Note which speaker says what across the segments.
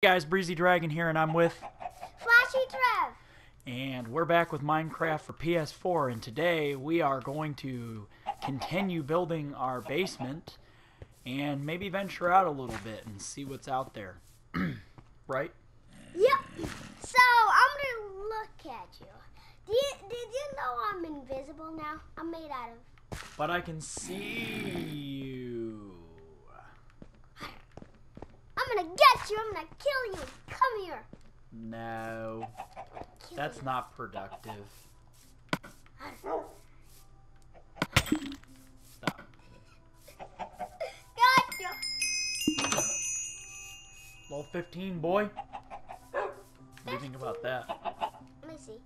Speaker 1: guys, Breezy Dragon here, and I'm with,
Speaker 2: Flashy Trev.
Speaker 1: and we're back with Minecraft for PS4, and today we are going to continue building our basement, and maybe venture out a little bit and see what's out there. right?
Speaker 2: Yep. So I'm gonna look at you. Did you, did you know I'm invisible now? I'm made out of.
Speaker 1: But I can see you.
Speaker 2: I'm gonna get you. I'm gonna kill you. Come here.
Speaker 1: No,
Speaker 2: Kill
Speaker 1: that's
Speaker 2: you.
Speaker 1: not productive. Stop.
Speaker 2: Gotcha.
Speaker 1: Level 15, boy. What do you think about that?
Speaker 2: Let me see.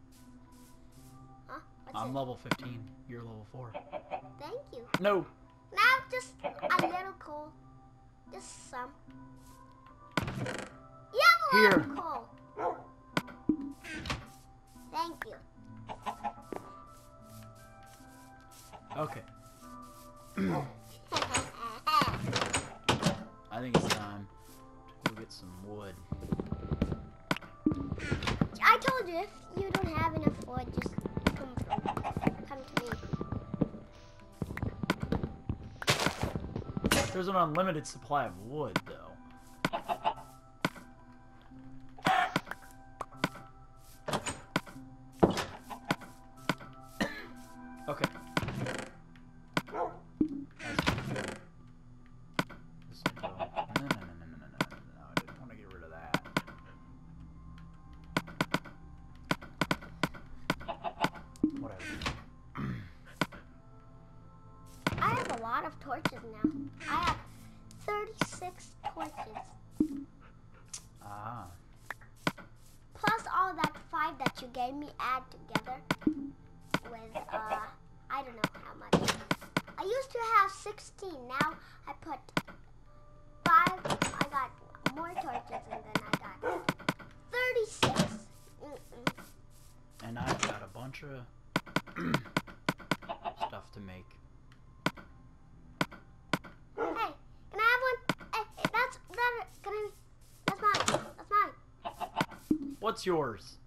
Speaker 2: Huh? What's
Speaker 1: I'm
Speaker 2: it?
Speaker 1: level 15. You're level 4.
Speaker 2: Thank you.
Speaker 1: No.
Speaker 2: Now just a little coal. Just some.
Speaker 1: Here.
Speaker 2: of coal. Thank you.
Speaker 1: Okay. I think it's time to go get some wood.
Speaker 2: I told you if you don't have enough wood, just come from, come to me.
Speaker 1: There's an unlimited supply of wood, though. Bunch of stuff to make.
Speaker 2: Hey, can I have one? Hey, hey, that's that. Can I? That's mine. That's mine.
Speaker 1: What's yours?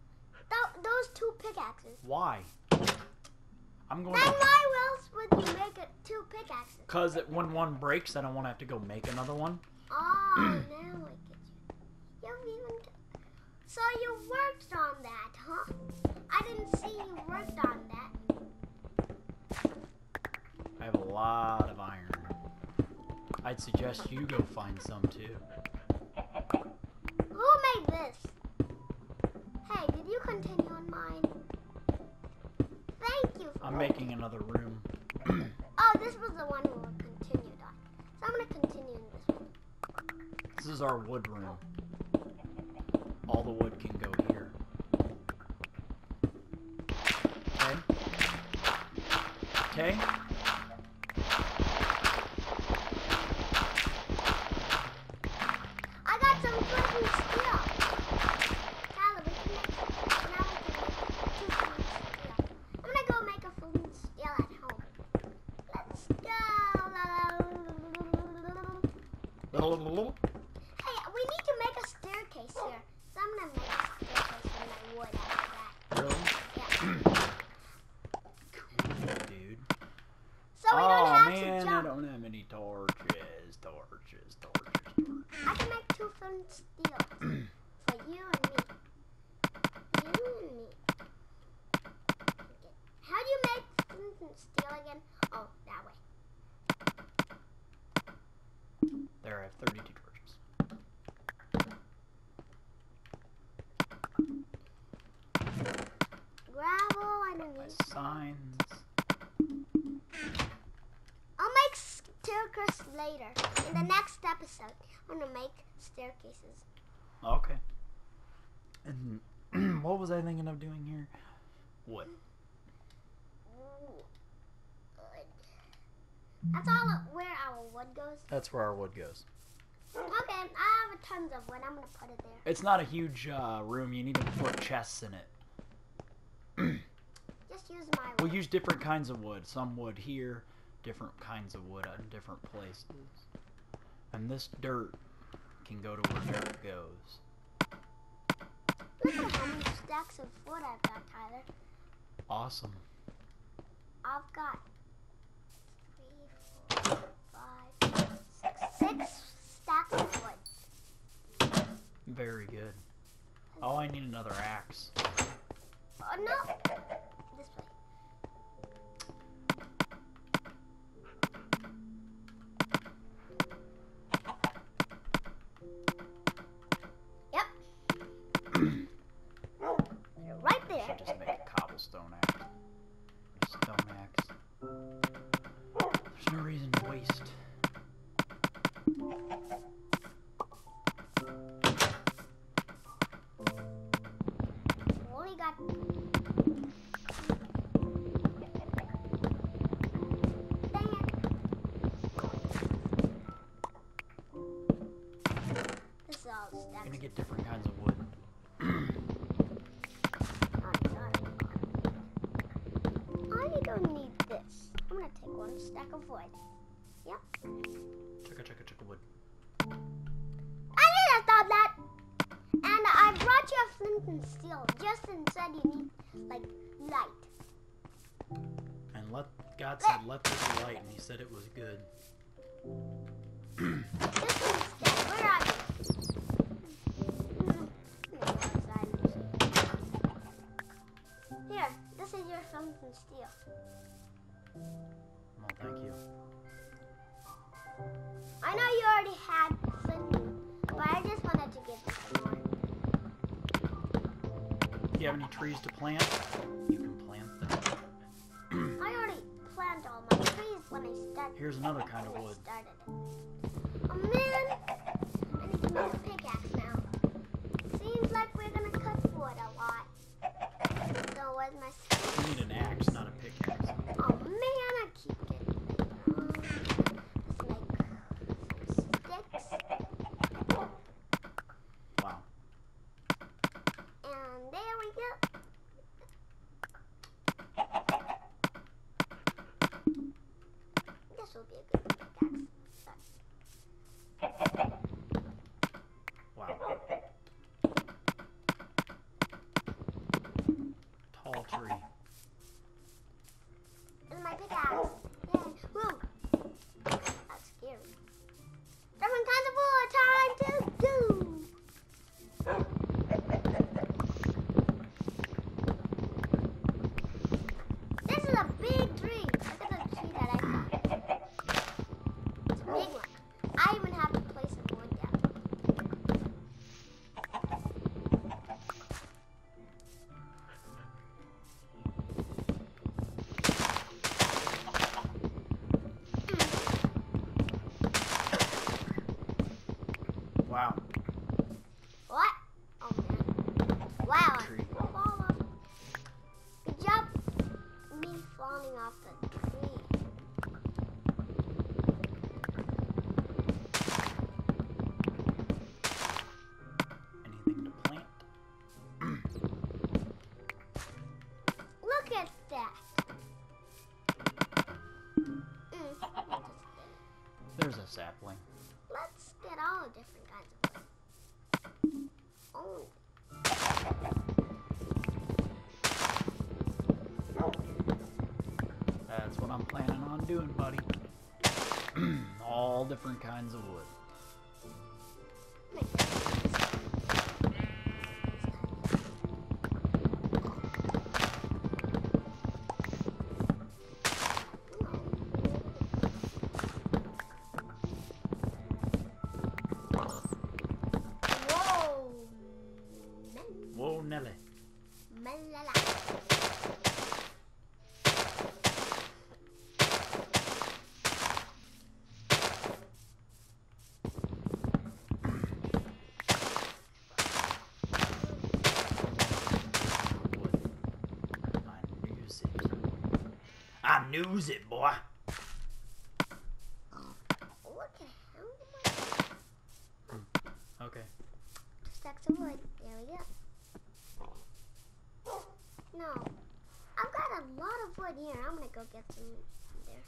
Speaker 2: Tho- those two pickaxes.
Speaker 1: Why? I'm going
Speaker 2: Then
Speaker 1: to.
Speaker 2: why else would you make it two pickaxes?
Speaker 1: Because when one breaks, I don't want to have to go make another one.
Speaker 2: Oh, now I get you. You've even. So you worked on that, huh? I didn't see you worked on that.
Speaker 1: I have a lot of iron. I'd suggest you go find some too.
Speaker 2: Who made this? Hey, did you continue on mine? Thank you. For
Speaker 1: I'm making another room.
Speaker 2: Oh, this was the one we were continued on. So I'm gonna continue in this one.
Speaker 1: This is our wood room. All the wood can go here. Okay? Okay?
Speaker 2: I got some flint and steel. Tyler, we can make, now we can make two flint and steel. I'm gonna go make a flint and steel at home. Let's go. Hey, we need to make a staircase here. So I'm gonna make a staircase from my wood after that.
Speaker 1: Really?
Speaker 2: Yeah.
Speaker 1: Cool, dude.
Speaker 2: So we don't
Speaker 1: oh
Speaker 2: have
Speaker 1: man,
Speaker 2: to
Speaker 1: I
Speaker 2: jump.
Speaker 1: don't have any torches. Torches, torches, torches.
Speaker 2: I can make two flint and steel for you and me. You and me. Okay. How do you make flint and steel again? Oh, that way.
Speaker 1: There, I have 32 torches.
Speaker 2: Gravel, I don't
Speaker 1: My
Speaker 2: need.
Speaker 1: signs.
Speaker 2: I'll make staircase later. In the next episode, I'm gonna make staircases.
Speaker 1: Okay. And what was I thinking of doing here?
Speaker 2: Good. That's all where our wood goes.
Speaker 1: That's where our wood goes.
Speaker 2: Okay, I have tons of wood. I'm gonna put it there.
Speaker 1: It's not a huge uh, room. You need to put chests in it.
Speaker 2: Just use my wood.
Speaker 1: We'll use different kinds of wood. Some wood here, different kinds of wood in different places. And this dirt can go to wherever it goes.
Speaker 2: Look how many stacks of wood I've got, Tyler.
Speaker 1: Awesome.
Speaker 2: I've got three, four, five, six, six stacks of wood.
Speaker 1: Very good. Oh, I need another axe.
Speaker 2: Oh, no. Only got. Dang it. This is all
Speaker 1: I'm gonna get different kinds of wood.
Speaker 2: I don't need this. I'm gonna take one stack of wood.
Speaker 1: Chugga chugga chugga wood.
Speaker 2: I did have thought that. And I brought you a flint and steel. Justin said you need like light.
Speaker 1: And let God said, "Let there be light," and He said it was good.
Speaker 2: Justin instead, where are you? Here, this is your and steel.
Speaker 1: Well, thank you.
Speaker 2: I know you already had flint, but I just
Speaker 1: If you have any trees to plant, you can plant them.
Speaker 2: I already planted all my trees when I started.
Speaker 1: Here's another kind of wood.
Speaker 2: Oh man, I need to make a pickaxe now. Seems like we're gonna cut wood a lot. So where's my?
Speaker 1: You need an axe, not a pickaxe. I'm planning on doing, buddy. All different kinds of wood. I knews it, boy.
Speaker 2: Look at how much
Speaker 1: Okay.
Speaker 2: stacks of wood. There we go. No. I've got a lot of wood here. I'm gonna go get some there.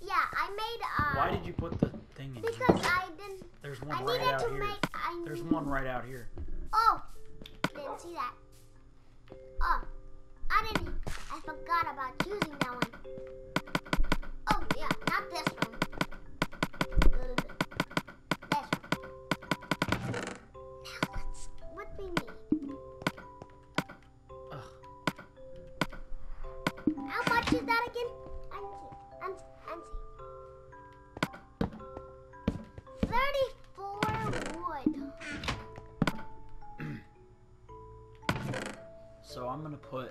Speaker 2: Yeah, I made uh
Speaker 1: Why did you put the thing in
Speaker 2: because
Speaker 1: here?
Speaker 2: I didn't
Speaker 1: There's
Speaker 2: I
Speaker 1: one right
Speaker 2: needed
Speaker 1: out
Speaker 2: to
Speaker 1: here.
Speaker 2: make I
Speaker 1: There's one right out here. So I'm gonna put.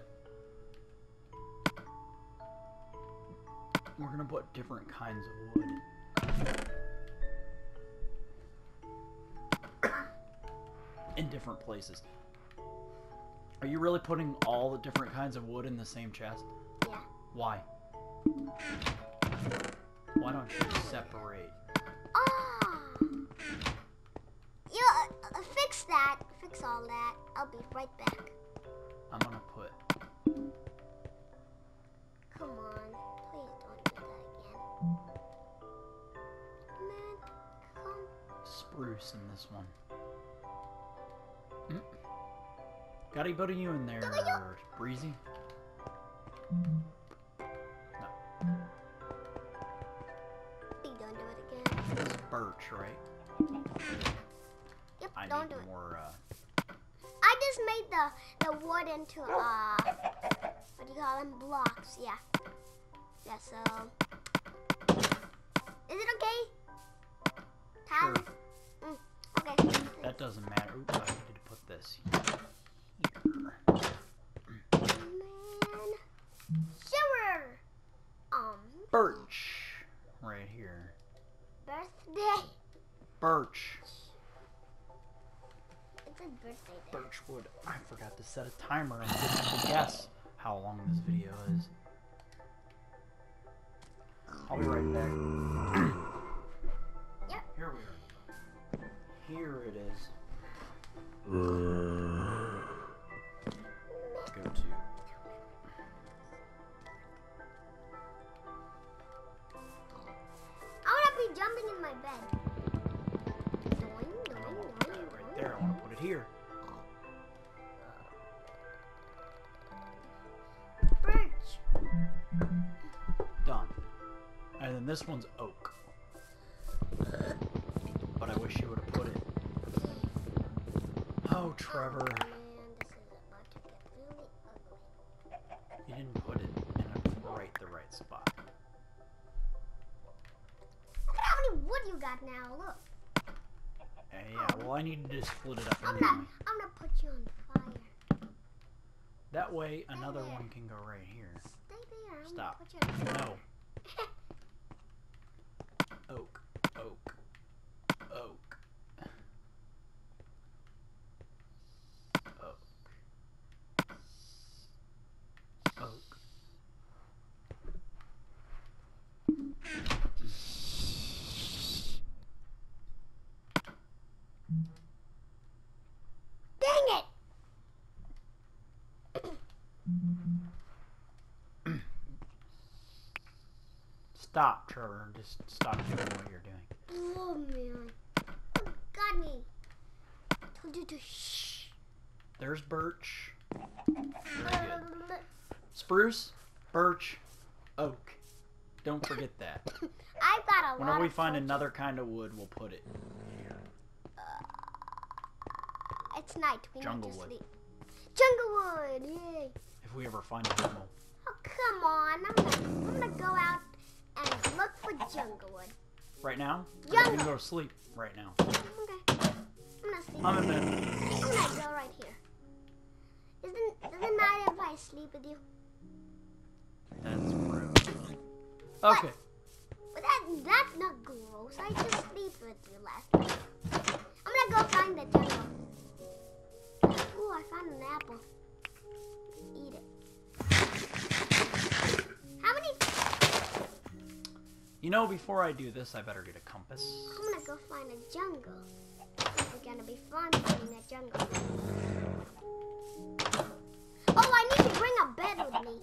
Speaker 1: We're gonna put different kinds of wood. In different places. Are you really putting all the different kinds of wood in the same chest?
Speaker 2: Yeah.
Speaker 1: Why? Why don't you separate?
Speaker 2: Ah. You uh, fix that. Fix all that. I'll be right back.
Speaker 1: I'm gonna put.
Speaker 2: Come on. Please don't do that again. Man, come.
Speaker 1: spruce in this one. Mm. Got anybody you in there, Breezy?
Speaker 2: Please don't do it again.
Speaker 1: This birch, right?
Speaker 2: Yep,
Speaker 1: I
Speaker 2: don't
Speaker 1: need
Speaker 2: do it.
Speaker 1: more. Uh,
Speaker 2: I just made the the wood into uh what do you call them blocks? Yeah. Yeah. So is it okay? Tyler?
Speaker 1: Sure.
Speaker 2: Mm, okay.
Speaker 1: that doesn't matter. Ooh, I need to put this here.
Speaker 2: Man, sure. Um,
Speaker 1: Birch, right here.
Speaker 2: birthday.
Speaker 1: Birch.
Speaker 2: It's a birthday. Day.
Speaker 1: Birchwood. I forgot to set a timer and didn't guess how long this video is. I'll be right back.
Speaker 2: Yep.
Speaker 1: Here we are. Here it is. Uh. And this one's oak. But I wish you would have put it. Oh, Trevor.
Speaker 2: Man, this is about to get really ugly.
Speaker 1: You didn't put it in a right the right spot.
Speaker 2: Look at how many wood you got now. Look.
Speaker 1: Uh, yeah, well, I need to just split it up
Speaker 2: I'm
Speaker 1: anyway.
Speaker 2: not. I'm gonna put you on fire.
Speaker 1: That way, another one can go right here.
Speaker 2: Stay there. I'm
Speaker 1: Stop.
Speaker 2: Gonna put you on
Speaker 1: No. Oak. Oak. Oak. Oak. Oak.
Speaker 2: Dang it!
Speaker 1: Stop, Trevor. Just stop doing what you're doing.
Speaker 2: Oh man. Oh, got me. Told you to shh.
Speaker 1: There's birch. Very uh, good. Spruce, birch, oak. Don't forget that.
Speaker 2: I've got a lot
Speaker 1: Whenever we find another kind of wood, we'll put it.
Speaker 2: It's night. We
Speaker 1: Jungle
Speaker 2: need to
Speaker 1: wood.
Speaker 2: sleep. Jungle wood. Yay.
Speaker 1: If we ever find a animal.
Speaker 2: Oh come on. I'm gonna, I'm gonna go out and look for jungle wood.
Speaker 1: Right now? Or We can
Speaker 2: Jungle.
Speaker 1: go to sleep right now.
Speaker 2: Okay. I'm gonna sleep.
Speaker 1: I'm in bed.
Speaker 2: I'm gonna go right here. Isn't does it matter if I sleep with you?
Speaker 1: That's rude. Okay.
Speaker 2: But that that's not gross. I just sleep with you last night. I'm gonna go find the jungle. Ooh, I found an apple. Eat it. How many?
Speaker 1: You know, before I do this, I better get a compass.
Speaker 2: I'm gonna go find a jungle. It's gonna be fun finding a jungle. Oh, I need to bring a bed with me.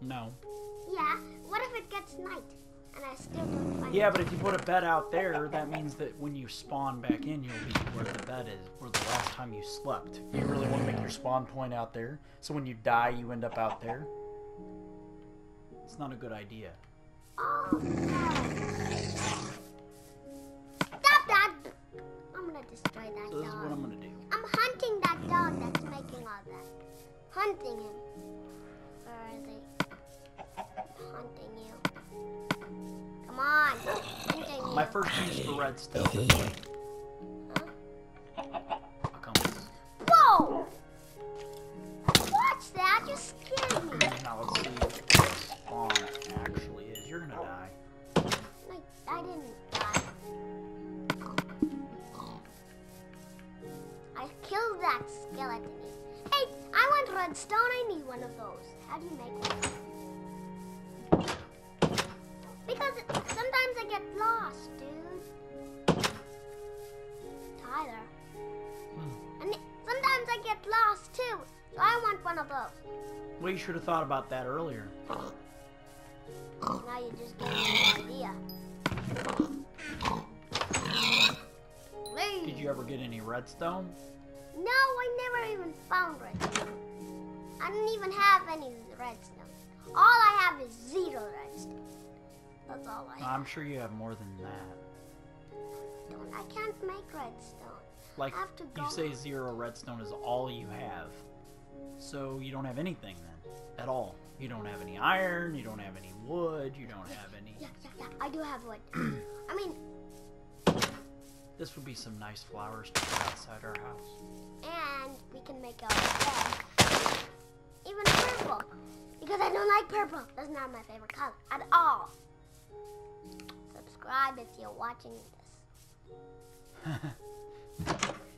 Speaker 1: No.
Speaker 2: Yeah. What if it gets night and I still don't find?
Speaker 1: Yeah,
Speaker 2: it?
Speaker 1: but if you put a bed out there, that means that when you spawn back in, you'll be where the bed is, where the last time you slept. You really want to make your spawn point out there. So when you die, you end up out there. It's not a good idea.
Speaker 2: Oh, no. Stop that! I'm gonna destroy that
Speaker 1: So this is what
Speaker 2: dog.
Speaker 1: I'm gonna do.
Speaker 2: I'm hunting that dog that's making all that. Hunting him. Where is he? Hunting you. Come on. Hunting you.
Speaker 1: My first use for redstone. A compass.
Speaker 2: Whoa! What's that? You scared me.
Speaker 1: Now let's see
Speaker 2: Hey, I want redstone. I need one of those. How do you make one? Because it- sometimes I get lost, dude. Tyler. Hmm. And sometimes I get lost too. So I want one of those.
Speaker 1: Well, you should have thought about that earlier.
Speaker 2: Now you just gave me an idea.
Speaker 1: Did you ever get any redstone?
Speaker 2: No, I never even found redstone. I don't even have any redstone. All I have is zero redstone. That's all I have.
Speaker 1: I'm sure you have more than that.
Speaker 2: Don't, I can't make redstone.
Speaker 1: Like,
Speaker 2: I have to
Speaker 1: you say zero redstone is all you have. So you don't have anything then, at all. You don't have any iron, you don't have any wood, you don't have any...
Speaker 2: Yeah, yeah, yeah. I do have wood. I mean,
Speaker 1: This would be some nice flowers to put outside our house.
Speaker 2: and we can make our bed. Even purple. Because I don't like purple. That's not my favorite color at all. Subscribe if you're watching this.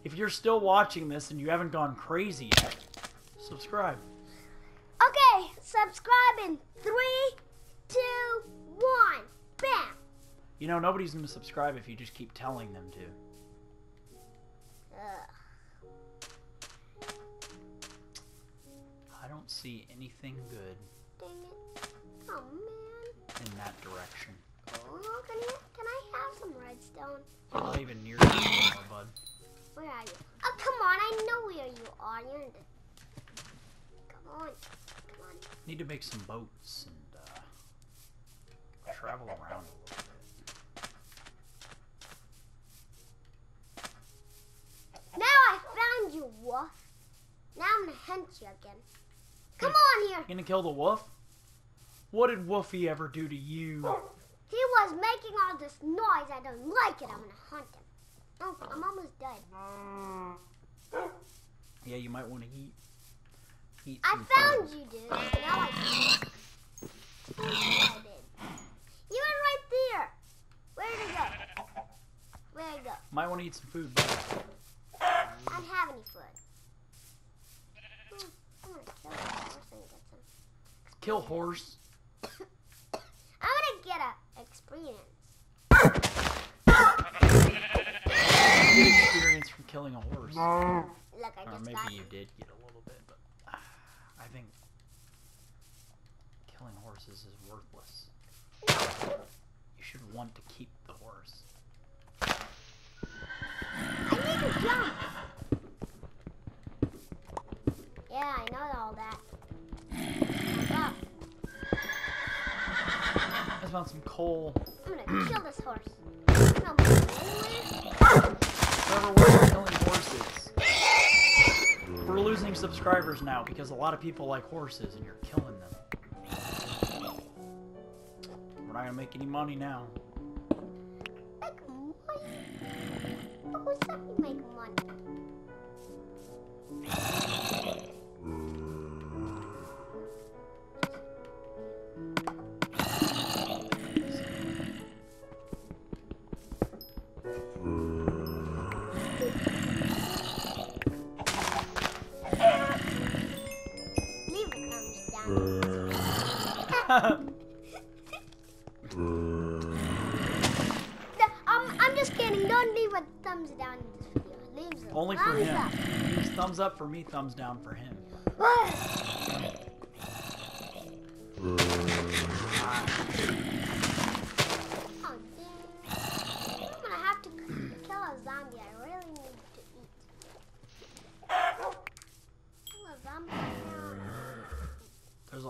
Speaker 1: If you're still watching this and you haven't gone crazy yet, subscribe.
Speaker 2: Okay, subscribe in three, two, one. Bam!
Speaker 1: You know, nobody's going to subscribe if you just keep telling them to.
Speaker 2: Ugh,
Speaker 1: I don't see anything good
Speaker 2: dang it. Oh man.
Speaker 1: in that direction.
Speaker 2: Oh, can, you, can I have some redstone?
Speaker 1: You're not even near the anymore, bud.
Speaker 2: Where are you? Oh, come on. I know where you are. You're in the. Come on. Come on.
Speaker 1: Need to make some boats and uh, travel around a little
Speaker 2: Now I found you, Wolf. Now I'm gonna hunt you again. Come on here.
Speaker 1: Gonna kill the wolf? What did Wolfie ever do to you?
Speaker 2: He was making all this noise. I don't like it. I'm gonna hunt him. Oh, I'm almost dead.
Speaker 1: Yeah, you might want to eat. Eat
Speaker 2: I found
Speaker 1: food.
Speaker 2: you, dude. Now I I did. You were right there. Where'd it go? Where'd it go?
Speaker 1: Might want to eat some food, bud.
Speaker 2: I don't have any food. Hmm, I'm gonna kill this horse and get some.
Speaker 1: Kill horse.
Speaker 2: I'm gonna get a experience.
Speaker 1: Good experience from killing a horse. Or
Speaker 2: Look, I just
Speaker 1: maybe
Speaker 2: got.
Speaker 1: you did get a little bit, but I think killing horses is worthless. You should want to keep the horse.
Speaker 2: I need to jump. I
Speaker 1: found some coal.
Speaker 2: I'm gonna kill this horse.
Speaker 1: Trevor, are killing horses? We're losing subscribers now because a lot of people like horses and you're killing them. We're not gonna make any money now.
Speaker 2: Make money. We make money? Um, I'm just kidding. Don't leave a thumbs down in this video. Leave a
Speaker 1: Only for
Speaker 2: thumbs
Speaker 1: him.
Speaker 2: up.
Speaker 1: Thumbs up for me, thumbs down for him.
Speaker 2: Dang. I'm gonna have to kill a zombie. I really need to eat.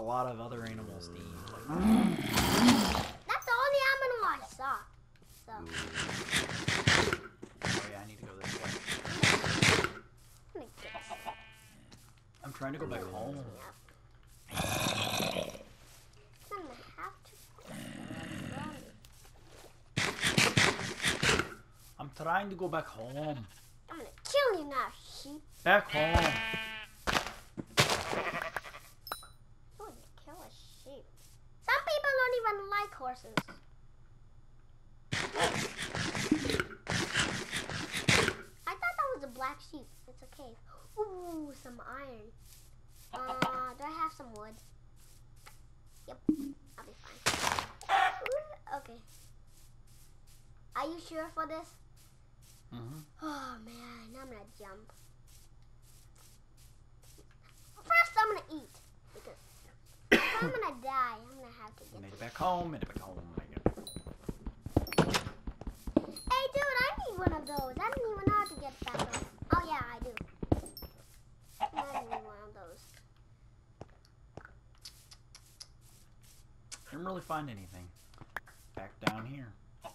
Speaker 1: lot of other animals to eat.
Speaker 2: That's the only animal I saw. So,
Speaker 1: oh yeah, I need to go this way.
Speaker 2: I'm gonna get
Speaker 1: I'm trying to go back home.
Speaker 2: I'm gonna have to.
Speaker 1: I'm trying to go back home.
Speaker 2: I'm gonna kill you now, sheep.
Speaker 1: Back home.
Speaker 2: Who would kill a sheep? Some people don't even like horses. I thought that was a black sheep. It's okay. Ooh, some iron. Uh, do I have some wood? Yep, I'll be fine. Okay. Are you sure for this?
Speaker 1: hmm
Speaker 2: Oh man, I'm gonna jump. First, I'm gonna eat I'm gonna die, I'm gonna have to get.
Speaker 1: Made it back home. Made it back home.
Speaker 2: Hey, dude, I need one of those. I don't even know how to get back up. Oh yeah, I do. I need one of those.
Speaker 1: Didn't really find anything. Back down here.
Speaker 2: I'm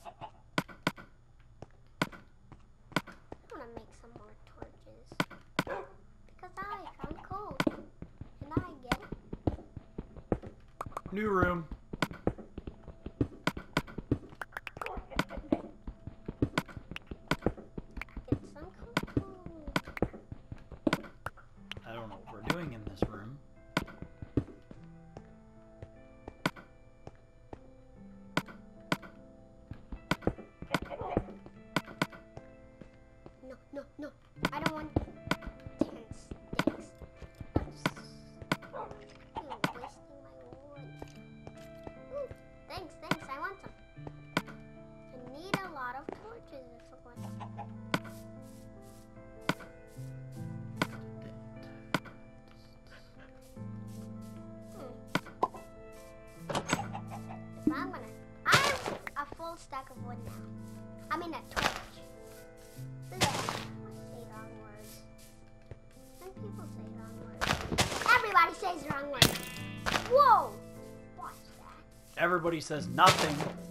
Speaker 2: gonna make some more torches because I found coal. Can I get it?
Speaker 1: New room.
Speaker 2: Everybody says
Speaker 1: nothing.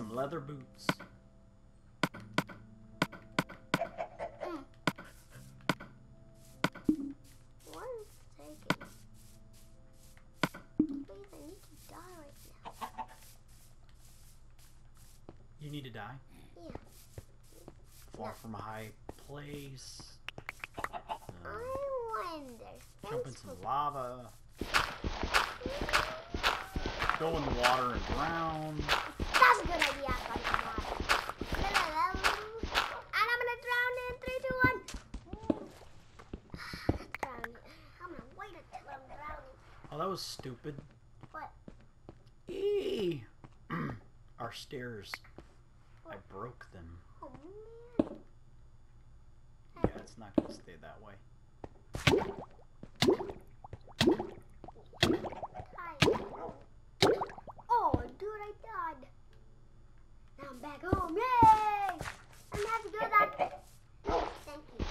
Speaker 1: Some leather boots.
Speaker 2: What is taking? Please, I need to die right now.
Speaker 1: You need to die.
Speaker 2: Yeah.
Speaker 1: Fall from a high place. Uh,
Speaker 2: I wonder.
Speaker 1: jump in some lava. Go in the water and drown.
Speaker 2: That's a good idea. I thought you might. And I'm gonna drown in three, two, one. Drown. I'm gonna wait until I'm drowning.
Speaker 1: Oh, that was stupid.
Speaker 2: What?
Speaker 1: Eee. Our stairs. I broke them.
Speaker 2: Oh man.
Speaker 1: Yeah, it's not gonna stay that way.
Speaker 2: Hi. Oh, dude, I died. Now I'm back home. Yay! I'm happy to do that. Thank you.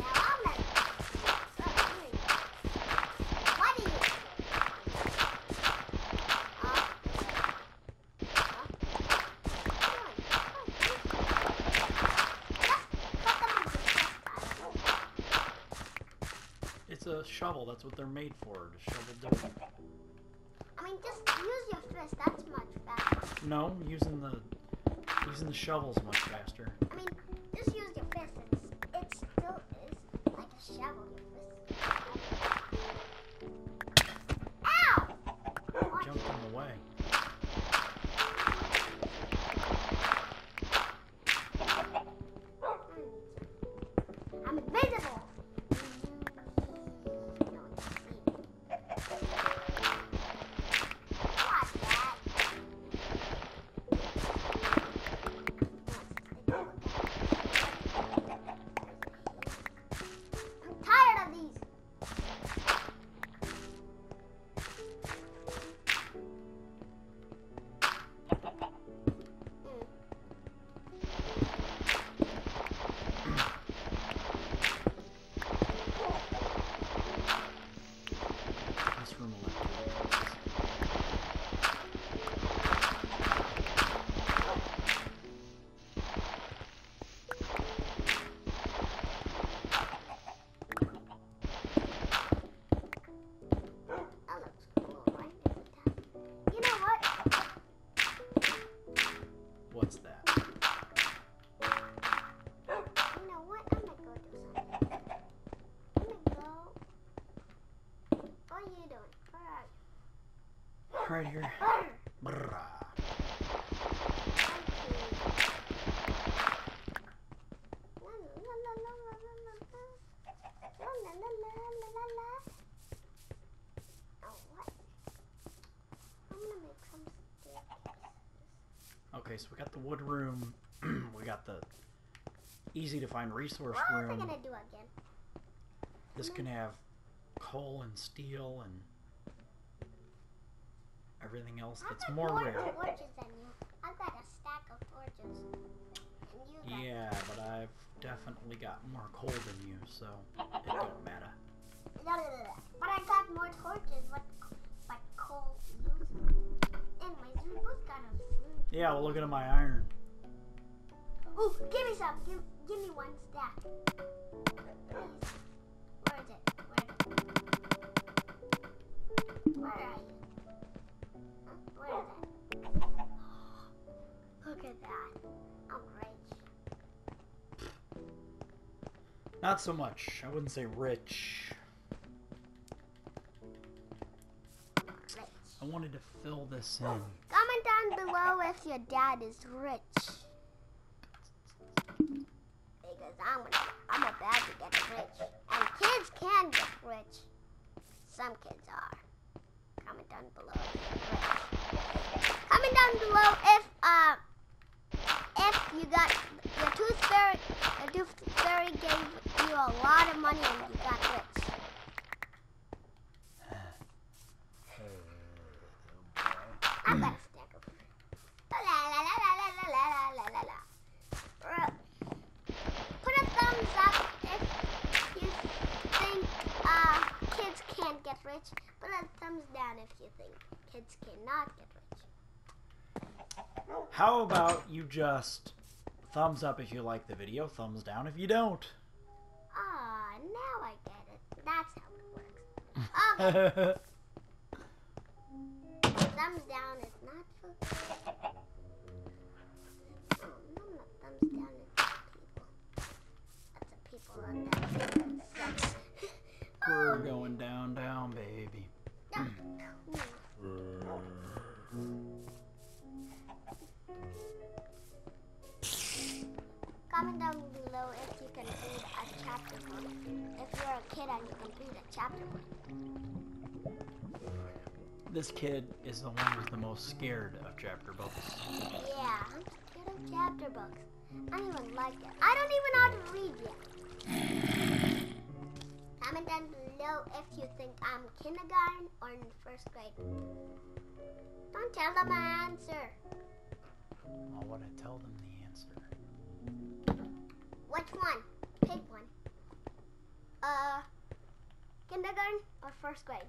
Speaker 2: Now I'm gonna. Oh, here you go. What are you? Uh, uh,
Speaker 1: It's a shovel. That's what they're made for. To shovel dirt.
Speaker 2: I mean, just use your fist. That's much better.
Speaker 1: No, using the Using the shovel's much faster.
Speaker 2: I mean, just use your fist. It's, it still is like a shovel. Right
Speaker 1: here. Okay, so we got the wood room. we got the easy to find resource
Speaker 2: What was I
Speaker 1: room.
Speaker 2: gonna do again?
Speaker 1: This can have coal and steel and everything else that's more
Speaker 2: more
Speaker 1: rare.
Speaker 2: torches than you. I've got a stack of torches. And you got
Speaker 1: Yeah, but I've definitely got more coal than you, so it don't matter.
Speaker 2: But I got more torches. What, what coal? Anyways, we both got a.
Speaker 1: Yeah, well look at my iron.
Speaker 2: Ooh, give me some. Give, give me one stack. Please. Where is it? Where? Where are you? That. I'm rich.
Speaker 1: Not so much. I wouldn't say rich.
Speaker 2: Rich.
Speaker 1: I wanted to fill this in.
Speaker 2: Comment down below if your dad is rich. Because I'm gonna, I'm about to get rich. And kids can get rich. Some kids are. Comment down below if you're rich. Comment down below if uh if you got the tooth fairy your tooth fairy gave you a lot of money and you got rich. I've got a stack of La la la la la la la la la. Uh, Put a thumbs up if you think uh, kids can't get rich. Put a thumbs down if you think kids cannot get rich.
Speaker 1: How about you just thumbs up if you like the video, thumbs down if you don't.
Speaker 2: Ah, now I get it. That's how it works. Okay, thumbs down is not for.
Speaker 1: This kid is the one who's the most scared of chapter books.
Speaker 2: Yeah, I'm scared of chapter books. I don't even like it. I don't even know how to read yet. Comment down below if you think I'm kindergarten or in first grade. Don't tell them my answer.
Speaker 1: Why would I tell them the answer?
Speaker 2: Which one? Pick one. Uh, kindergarten or first grade?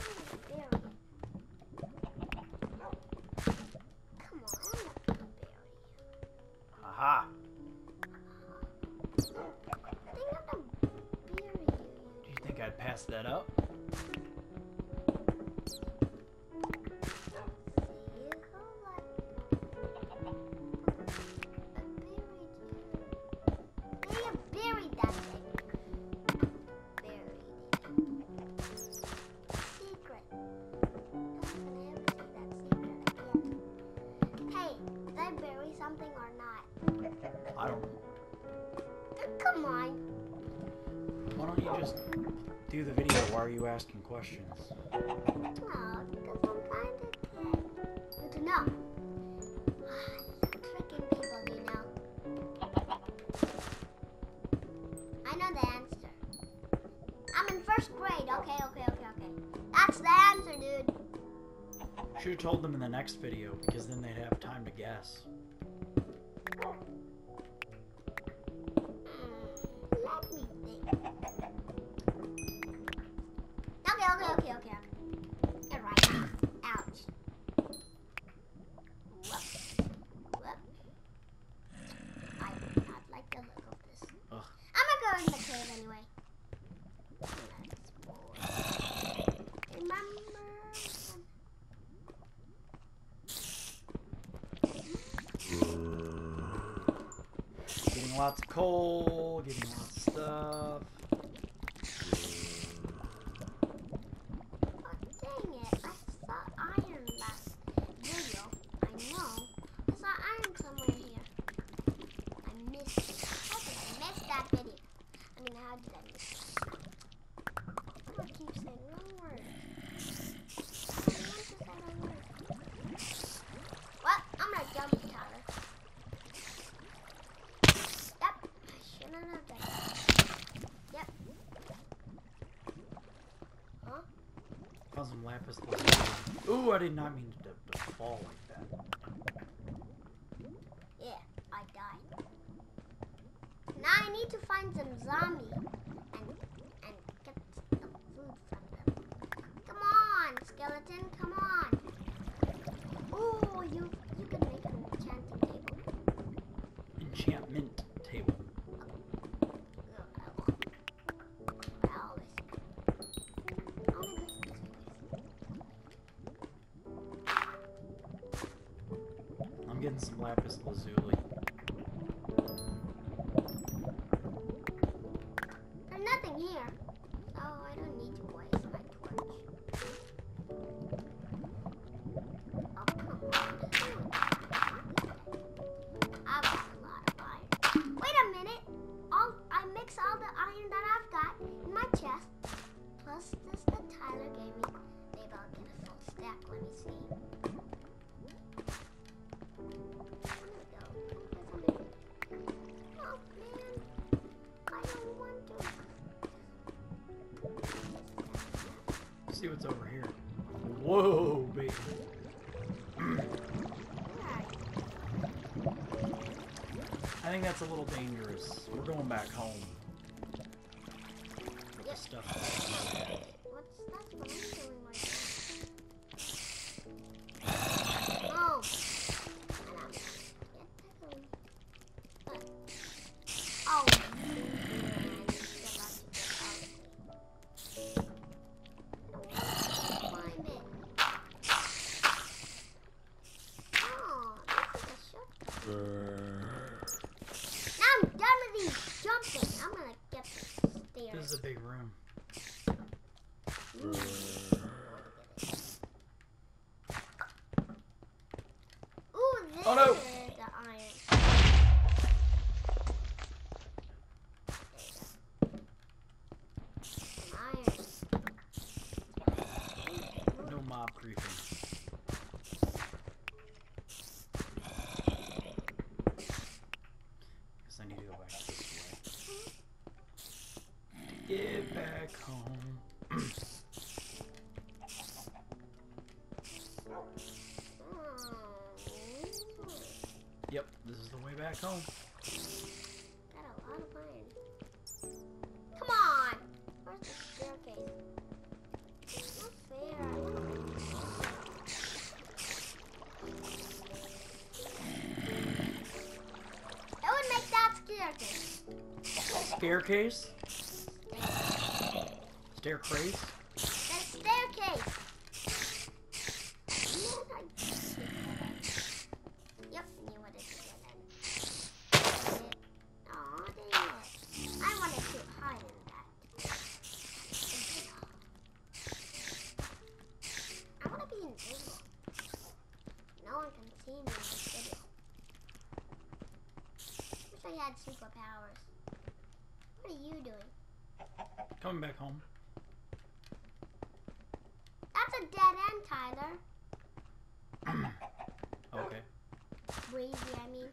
Speaker 2: mess that
Speaker 1: up. asking questions.
Speaker 2: I'm in first grade. Okay, okay, okay, okay. That's the answer, dude.
Speaker 1: Should have told them in the next video, because then they'd have time to guess.
Speaker 2: about to
Speaker 1: call Ooh, I did not mean to, to fall like that.
Speaker 2: Yeah, I died. Now I need to find some zombies. Plus this that Tyler gave me. Maybe I'll get a full stack. Let me see.
Speaker 1: See what's over here. Whoa, baby. I think that's a little dangerous. We're going back home.
Speaker 2: What's that?
Speaker 1: home. yep, this is the way back home.
Speaker 2: Come on! Where's the staircase? Not fair. That would make that staircase.
Speaker 1: Staircase? Staircase?
Speaker 2: The staircase. I- Yep. I to hide in that. I want to be invisible. No one can see me in video. Wish I had superpowers. What are you doing?
Speaker 1: Coming back home.
Speaker 2: That's a dead end, Tyler.
Speaker 1: Okay.
Speaker 2: Breezy, I mean.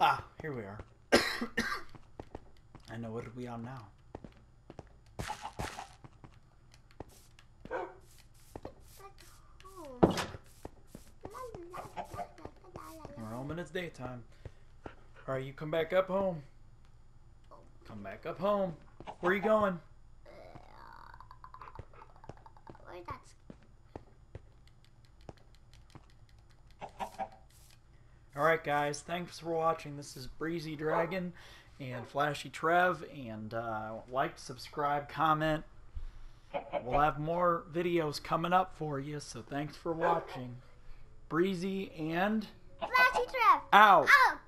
Speaker 1: Ah, here we are. I know what are we on now. We're home and it's daytime. Alright, you come back up home. Come back up home. Where are you going?
Speaker 2: Where's that?
Speaker 1: Alright, guys, thanks for watching. This is Breezy Dragon and Flashy Trev. And uh, like, subscribe, comment. We'll have more videos coming up for you, so thanks for watching. Breezy and
Speaker 2: Flashy Trev.
Speaker 1: out.
Speaker 2: Oh!